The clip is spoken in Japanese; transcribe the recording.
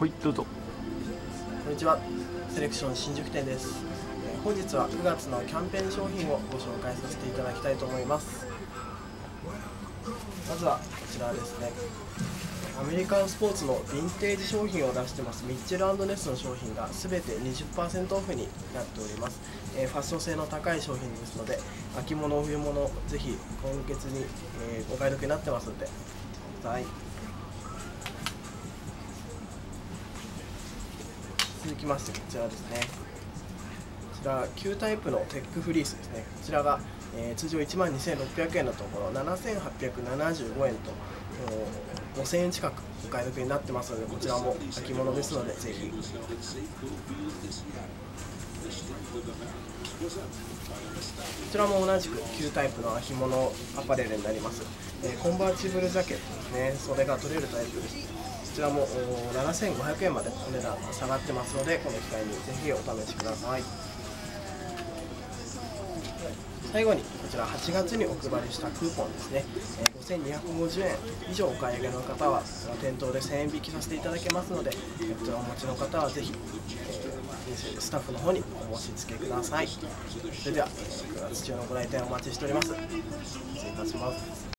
はいどうぞ。こんにちは。セレクション新宿店です。え本日は9月のキャンペーン商品をご紹介させていただきたいと思います。まずはこちらですね。アメリカンスポーツのヴィンテージ商品を出してます。ミッチェルネスの商品が全て20%オフになっております、えーファッション性の高い商品ですので秋物冬物ぜひ今月に、えーお買い得になってますのでください。続きましてこちらですね。こちら旧タイプのテックフリースですね。こちらが、えー通常1万2600円のところ7875円と5000円近くお買い得になってますのでこちらも秋物ですのでぜひ。こちらも同じく旧タイプの秋物アパレルになります、えーコンバーチブルジャケットですね。袖が取れるタイプです。ちらも7500円までお値段が下がってますのでこの機会にぜひお試しください。最後にこちら8月にお配りしたクーポンですね、え5250円以上お買い上げの方は店頭で1000円引きさせていただけますのでこちらお持ちの方はぜひ、えースタッフの方にお申し付けください。それでは9月中のご来店お待ちしております。失礼いたします。